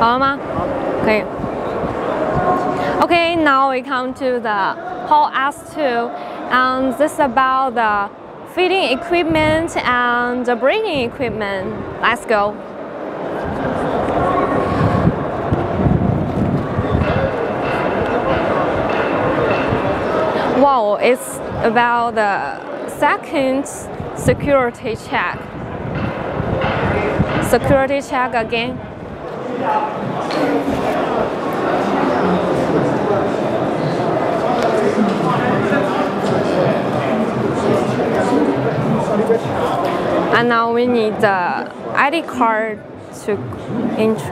好了吗？可以。Okay, now we come to the Hall S2, and this is about the feeding equipment and the breeding equipment. Let's go. Wow, it's about the second security check. Security check again. And now we need the ID card to enter.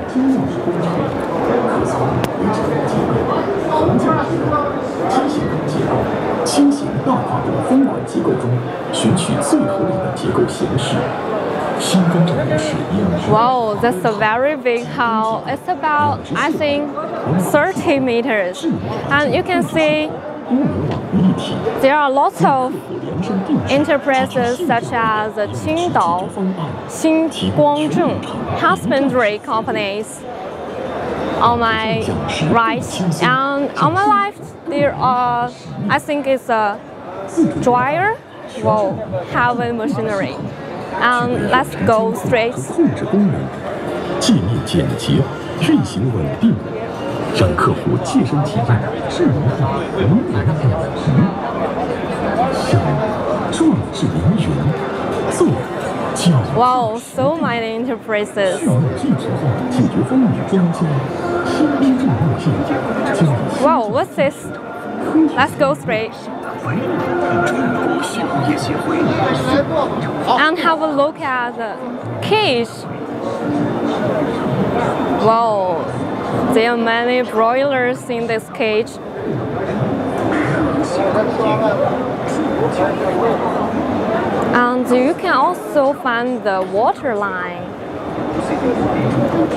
Wow, that's a very big hall. It's about, I think, 30 meters. And you can see there are lots of enterprises such as Qingdao, Xingguangzhong, husbandry companies on my right. And on my left, there are, I think it's a dryer, wow, heavy machinery. And let's go straight. 控制功能，界面简洁，运行稳定，让客户切身体验智能化无人感体验。想壮志凌云，做教 Wow, so many enterprises. 技术化解决方案专家，新标准路线教 Wow, what's this? Let's go straight. And have a look at the cage. Wow, there are many broilers in this cage. And you can also find the water line.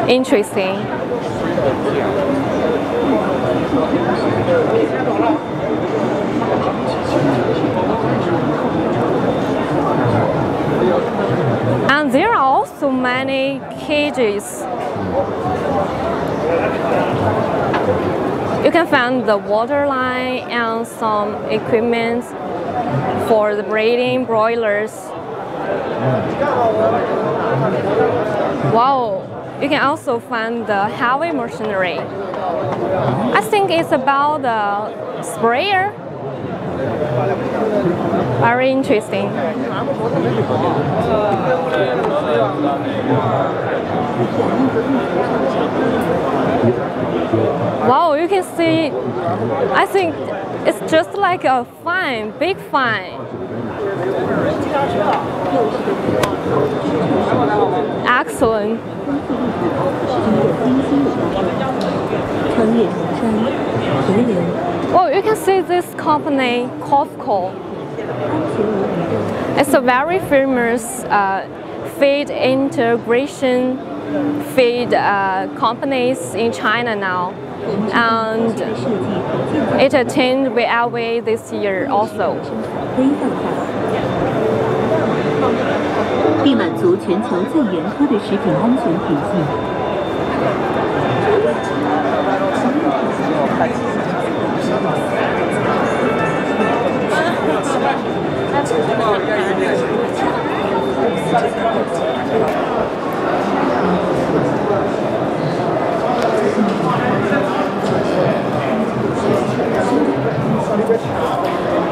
Interesting. And there are also many cages. You can find the water line and some equipment for the breeding broilers. Wow, you can also find the heavy machinery. I think it's about the sprayer. Very interesting. Wow, you can see, I think it's just like a fine, big fine. Excellent. Well, oh, you can see this company, COFCO. It's a very famous uh, feed integration feed uh, companies in China now. And it attained Huawei this year also.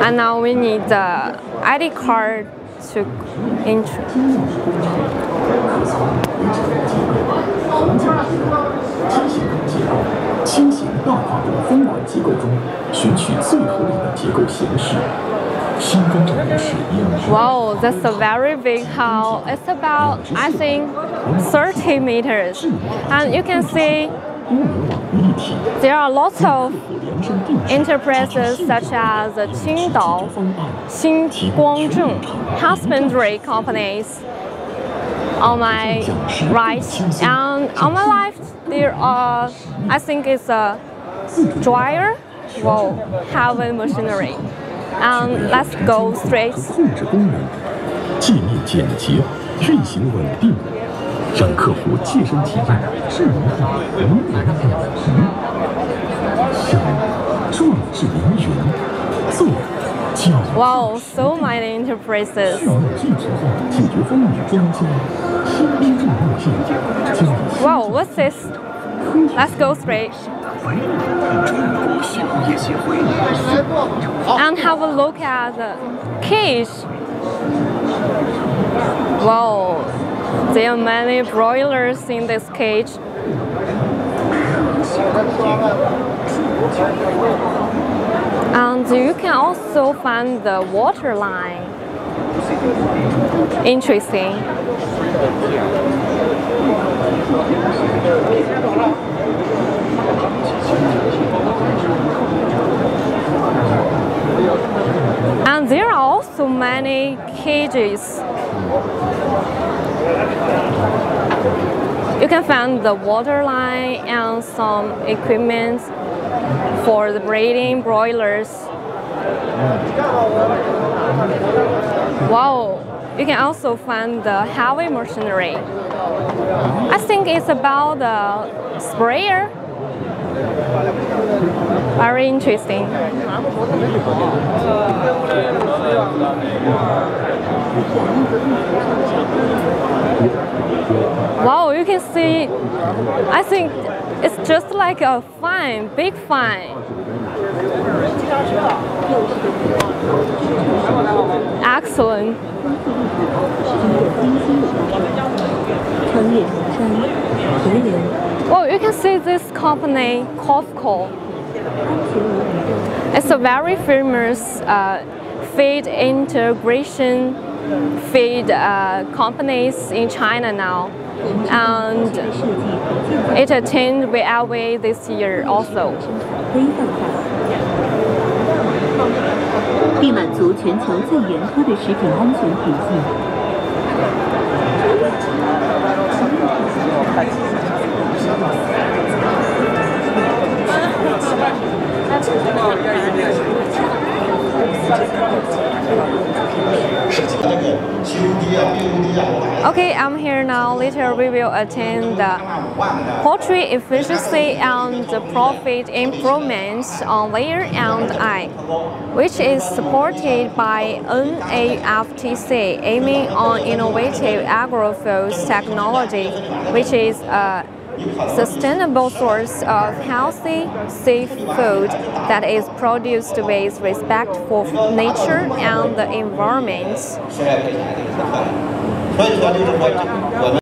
And now we need the ID card to enter. 轻型大跨度分管机构中选取最合理的结构形式。新工程模式应用 Wow, that's a very big hall. It's about, I think, 30 meters. And you can see 物联网一体 there are lots of 连成定制 enterprises such as the Qingdao, 方案 Xinguangzheng husbandry companies on my right. And on my left, there are, I think it's a dryer, wow, heavy machinery. And let's go straight. 控制功能，界面简洁，运行稳定， 让客户切身体验智能化文明养鱼，像壮志凌云，做脚 Wow, so many enterprises. Wow, what's this? Let's go straight. And have a look at the cage. Wow, there are many broilers in this cage. And you can also find the water line. Interesting. And there are also many cages. You can find the water line and some equipment for the breeding broilers. Wow, you can also find the heavy machinery. I think it's about the sprayer. Very interesting. Wow, you can see, I think it's just like a fine, big fine. Excellent. see this company, COFCO. It's a very famous uh, feed integration feed uh, companies in China now. And it attained Huawei this year also. 嗯好的。好的好 Okay, I'm here now. Later we will attend the poultry efficiency and the profit improvements on layer and eye, which is supported by NAFTC, aiming on innovative agro-foods technology, which is a sustainable source of healthy, safe food that is produced with respect for nature and the environment. 所以说就是我我们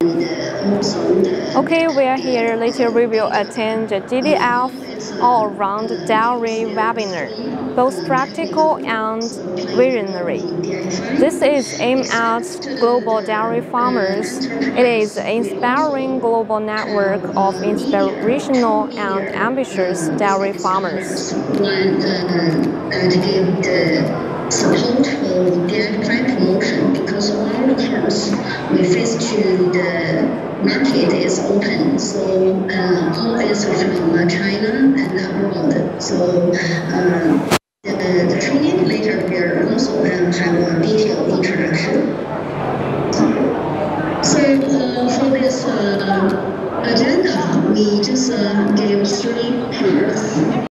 Okay, we are here. Later, we will attend the GDF all around dairy webinar, both practical and visionary. This is aimed at global dairy farmers. It is an inspiring global network of inspirational and ambitious dairy farmers. Support for their brand promotion because all the cars we face to the market is open. So uh, always from uh, China and abroad. So uh, the, the training later will also um, have a detailed introduction. So uh, for this uh, agenda, we just uh, gave three